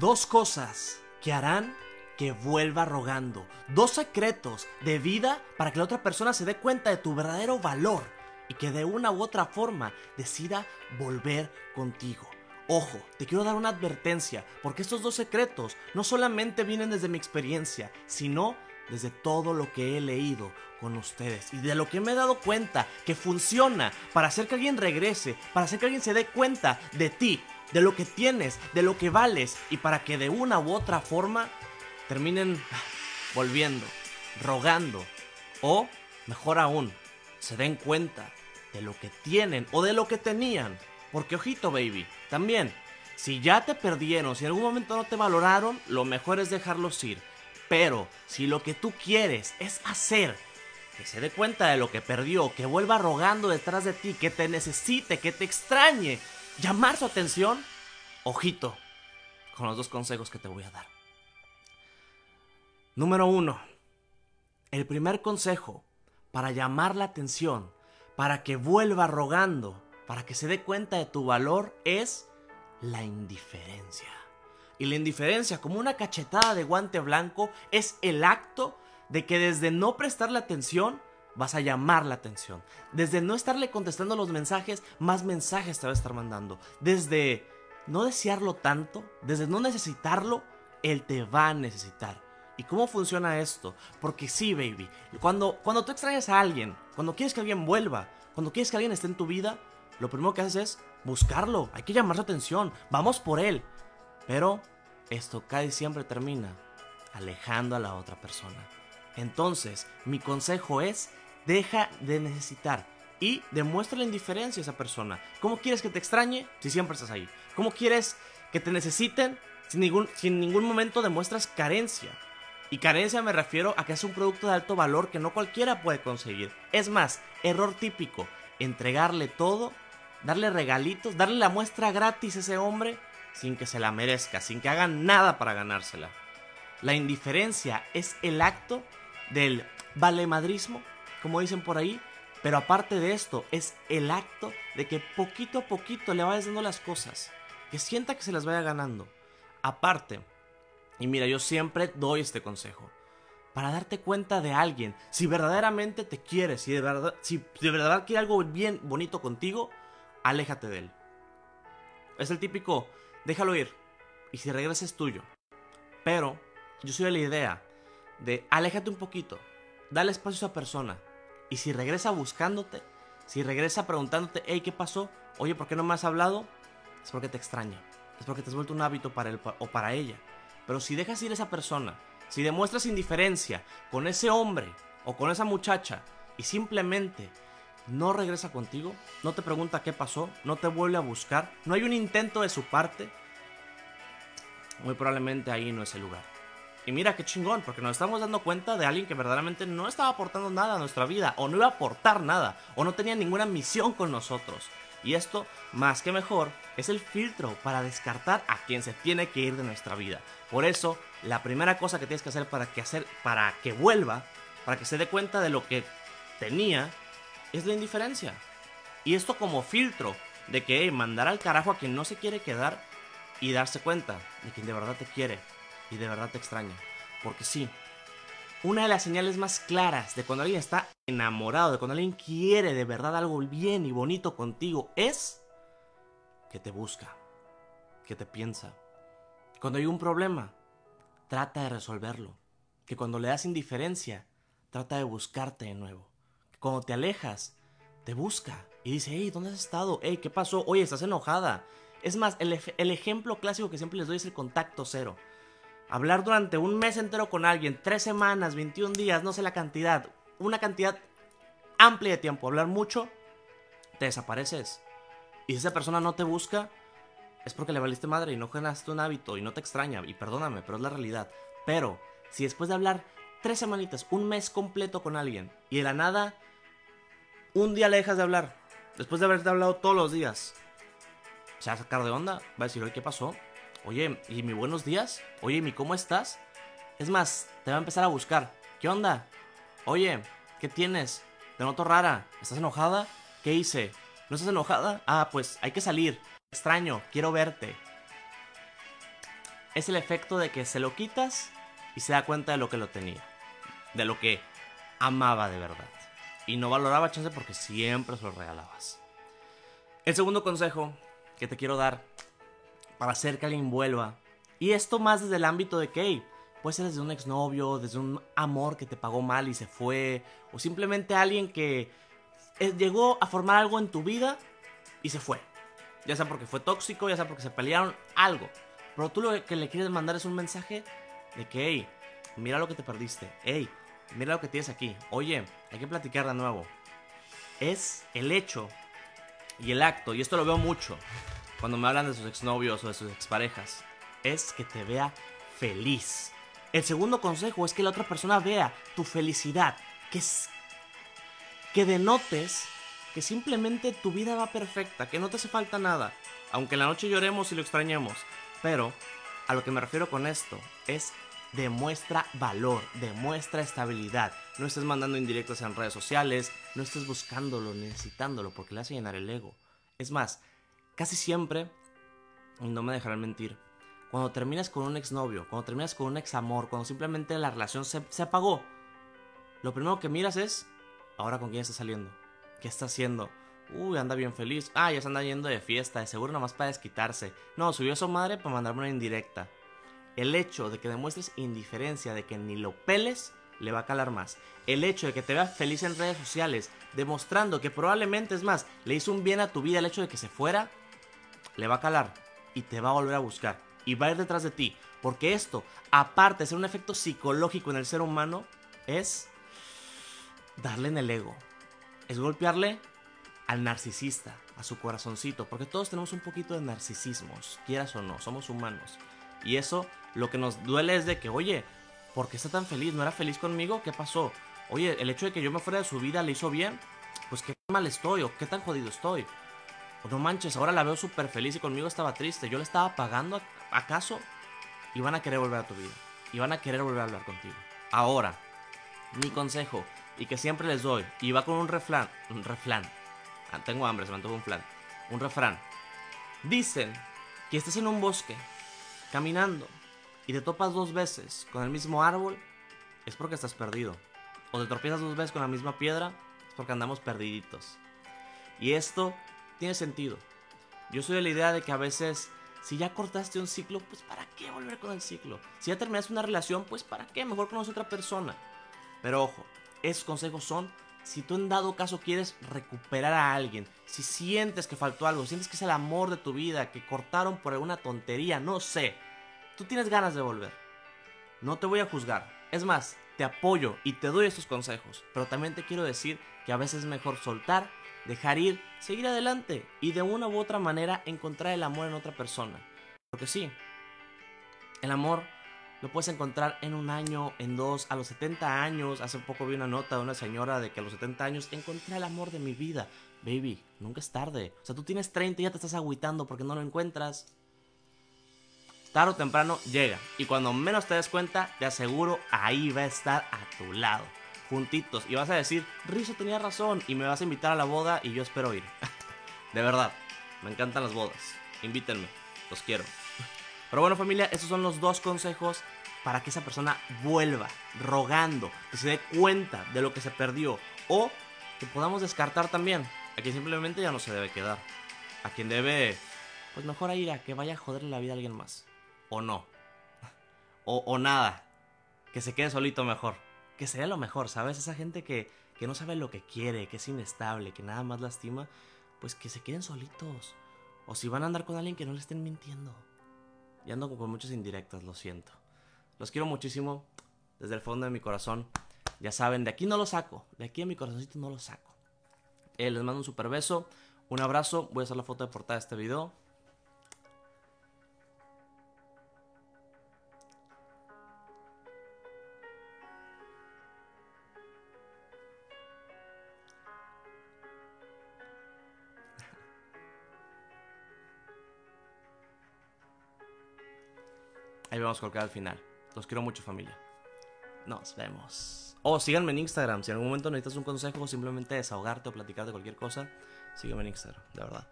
Dos cosas que harán que vuelva rogando. Dos secretos de vida para que la otra persona se dé cuenta de tu verdadero valor y que de una u otra forma decida volver contigo. Ojo, te quiero dar una advertencia, porque estos dos secretos no solamente vienen desde mi experiencia, sino desde todo lo que he leído con ustedes y de lo que me he dado cuenta que funciona para hacer que alguien regrese, para hacer que alguien se dé cuenta de ti, de lo que tienes, de lo que vales y para que de una u otra forma terminen volviendo, rogando o, mejor aún, se den cuenta de lo que tienen o de lo que tenían. Porque ojito, baby, también, si ya te perdieron, si en algún momento no te valoraron, lo mejor es dejarlos ir. Pero si lo que tú quieres es hacer que se dé cuenta de lo que perdió, que vuelva rogando detrás de ti, que te necesite, que te extrañe, llamar su atención, ojito con los dos consejos que te voy a dar. Número uno, el primer consejo para llamar la atención, para que vuelva rogando, para que se dé cuenta de tu valor es la indiferencia. Y la indiferencia, como una cachetada de guante blanco, es el acto de que desde no prestarle atención, vas a llamar la atención. Desde no estarle contestando los mensajes, más mensajes te va a estar mandando. Desde no desearlo tanto, desde no necesitarlo, él te va a necesitar. ¿Y cómo funciona esto? Porque sí, baby, cuando, cuando tú extrañas a alguien, cuando quieres que alguien vuelva, cuando quieres que alguien esté en tu vida, lo primero que haces es buscarlo, hay que llamar su atención, vamos por él. Pero esto casi siempre termina alejando a la otra persona. Entonces, mi consejo es, deja de necesitar y demuestra la indiferencia a esa persona. ¿Cómo quieres que te extrañe si siempre estás ahí? ¿Cómo quieres que te necesiten sin ningún, sin ningún momento demuestras carencia? Y carencia me refiero a que es un producto de alto valor que no cualquiera puede conseguir. Es más, error típico, entregarle todo, darle regalitos, darle la muestra gratis a ese hombre sin que se la merezca, sin que haga nada para ganársela. La indiferencia es el acto del valemadrismo, como dicen por ahí, pero aparte de esto, es el acto de que poquito a poquito le vayas dando las cosas, que sienta que se las vaya ganando. Aparte, y mira, yo siempre doy este consejo, para darte cuenta de alguien, si verdaderamente te quiere, si de verdad, si de verdad quiere algo bien bonito contigo, aléjate de él. Es el típico, déjalo ir, y si regresa es tuyo. Pero yo soy de la idea de aléjate un poquito, dale espacio a esa persona. Y si regresa buscándote, si regresa preguntándote, hey, ¿qué pasó? Oye, ¿por qué no me has hablado? Es porque te extraña. Es porque te has vuelto un hábito para él o para ella. Pero si dejas ir a esa persona, si demuestras indiferencia con ese hombre o con esa muchacha y simplemente no regresa contigo, no te pregunta qué pasó, no te vuelve a buscar, no hay un intento de su parte, muy probablemente ahí no es el lugar. Y mira qué chingón, porque nos estamos dando cuenta de alguien que verdaderamente no estaba aportando nada a nuestra vida, o no iba a aportar nada, o no tenía ninguna misión con nosotros. Y esto, más que mejor, es el filtro para descartar a quien se tiene que ir de nuestra vida. Por eso, la primera cosa que tienes que hacer para que, hacer, para que vuelva, para que se dé cuenta de lo que tenía, es la indiferencia. Y esto como filtro de que mandar al carajo a quien no se quiere quedar y darse cuenta de quien de verdad te quiere y de verdad te extraña. Porque sí, una de las señales más claras de cuando alguien está enamorado, de cuando alguien quiere de verdad algo bien y bonito contigo, es que te busca, que te piensa. Cuando hay un problema, trata de resolverlo. Que cuando le das indiferencia, trata de buscarte de nuevo. Cuando te alejas, te busca y dice, hey, ¿dónde has estado? Hey, ¿qué pasó? Oye, estás enojada. Es más, el, el ejemplo clásico que siempre les doy es el contacto cero. Hablar durante un mes entero con alguien, tres semanas, 21 días, no sé la cantidad, una cantidad amplia de tiempo, hablar mucho, te desapareces. Y si esa persona no te busca, es porque le valiste madre y no generaste un hábito y no te extraña. Y perdóname, pero es la realidad. Pero, si después de hablar tres semanitas, un mes completo con alguien, y de la nada, un día le dejas de hablar, después de haberte hablado todos los días, se va a sacar de onda, va a decir, oye, ¿qué pasó? Oye, ¿y mi buenos días? Oye, ¿mi cómo estás? Es más, te va a empezar a buscar. ¿Qué onda? Oye, ¿qué tienes? Te noto rara. ¿Estás enojada? ¿Qué hice? ¿No estás enojada? Ah, pues hay que salir. Extraño, quiero verte. es el efecto de que se lo quitas y se da cuenta de lo que lo tenía, de lo que amaba de verdad. Y no valoraba chance porque siempre se lo regalabas. El segundo consejo que te quiero dar para hacer que alguien vuelva, y esto más desde el ámbito de que, puede ser desde un exnovio, desde un amor que te pagó mal y se fue, o simplemente alguien que eh, llegó a formar algo en tu vida y se fue. Ya sea porque fue tóxico, ya sea porque se pelearon, algo. Pero tú lo que le quieres mandar es un mensaje de que, hey, mira lo que te perdiste. Hey, mira lo que tienes aquí. Oye, hay que platicar de nuevo. Es el hecho y el acto, y esto lo veo mucho cuando me hablan de sus exnovios o de sus exparejas, es que te vea feliz. El segundo consejo es que la otra persona vea tu felicidad, que, es, que denotes que simplemente tu vida va perfecta, que no te hace falta nada, aunque en la noche lloremos y lo extrañemos. Pero a lo que me refiero con esto es demuestra valor, demuestra estabilidad. No estés mandando indirectos en redes sociales, no estés buscándolo, necesitándolo, porque le hace llenar el ego. Es más, casi siempre, y no me dejarán mentir, cuando terminas con un exnovio, cuando terminas con un examor, cuando simplemente la relación se, se apagó, lo primero que miras es, ahora con quién está saliendo, qué está haciendo. Uy, anda bien feliz. Ah, ya se anda yendo de fiesta, de seguro nada más para desquitarse. No, subió a su madre para mandarme una indirecta el hecho de que demuestres indiferencia, de que ni lo peles, le va a calar más. El hecho de que te veas feliz en redes sociales, demostrando que probablemente es más, le hizo un bien a tu vida el hecho de que se fuera, le va a calar y te va a volver a buscar y va a ir detrás de ti. Porque esto, aparte de ser un efecto psicológico en el ser humano, es darle en el ego. Es golpearle al narcisista, a su corazoncito. Porque todos tenemos un poquito de narcisismos, quieras o no, somos humanos. Y eso lo que nos duele es de que, oye, ¿por qué está tan feliz? ¿No era feliz conmigo? ¿Qué pasó? Oye, el hecho de que yo me fuera de su vida le hizo bien. Pues qué mal estoy o qué tan jodido estoy. O no manches, ahora la veo súper feliz y conmigo estaba triste. Yo le estaba pagando, ¿acaso? Y van a querer volver a tu vida. Y van a querer volver a hablar contigo. Ahora, mi consejo, y que siempre les doy, y va con un refrán. Un refrán. Ah, tengo hambre, se me antoja un flan. Un refrán. Dicen que estés en un bosque, caminando, y te topas dos veces con el mismo árbol, es porque estás perdido. O te tropiezas dos veces con la misma piedra, es porque andamos perdiditos. Y esto tiene sentido. Yo soy de la idea de que a veces, si ya cortaste un ciclo, pues ¿para qué volver con el ciclo? Si ya terminaste una relación, pues ¿para qué? Mejor conoce otra persona. Pero ojo, esos consejos son si tú en dado caso quieres recuperar a alguien, si sientes que faltó algo, sientes que es el amor de tu vida, que cortaron por alguna tontería, no sé, tú tienes ganas de volver. No te voy a juzgar. Es más, te apoyo y te doy estos consejos. Pero también te quiero decir que a veces es mejor soltar, dejar ir, seguir adelante y de una u otra manera encontrar el amor en otra persona. Porque sí, el amor lo puedes encontrar en un año, en dos, a los 70 años. Hace poco vi una nota de una señora de que a los 70 años encontré el amor de mi vida. Baby, nunca es tarde. O sea, tú tienes 30 y ya te estás agüitando porque no lo encuentras tarde o temprano llega. Y cuando menos te des cuenta, te aseguro, ahí va a estar a tu lado. Juntitos. Y vas a decir, Rizzo tenía razón. Y me vas a invitar a la boda y yo espero ir. de verdad, me encantan las bodas. Invítenme, los quiero. Pero bueno familia, esos son los dos consejos para que esa persona vuelva, rogando, que se dé cuenta de lo que se perdió. O que podamos descartar también a quien simplemente ya no se debe quedar. A quien debe, pues mejor ir a que vaya a joderle la vida a alguien más o no. O, nada. Que se quede solito mejor. Que sería lo mejor, ¿sabes? Esa gente que, que no sabe lo que quiere, que es inestable, que nada más lastima, pues que se queden solitos. O si van a andar con alguien que no le estén mintiendo. Y ando con muchas indirectas, lo siento. Los quiero muchísimo, desde el fondo de mi corazón. Ya saben, de aquí no lo saco, de aquí en mi corazoncito no lo saco. Eh, les mando un super beso, un abrazo. Voy a hacer la foto de portada de este video. Ahí vamos a colocar al final. Los quiero mucho, familia. Nos vemos. O síganme en Instagram. Si en algún momento necesitas un consejo o simplemente desahogarte o platicar de cualquier cosa, sígueme en Instagram, de verdad.